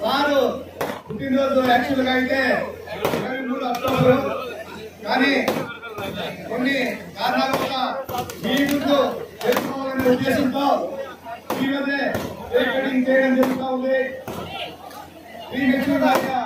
sir పుట్టినరోజు actual అయితే మూడు కానీ కొన్ని కారణాల వల్ల ఉద్దేశంతో ఈ మధ్య కేక్ కటింగ్ చేయడం జరుగుతూ ఉంది ఈ మెచ్యూర్ దాకా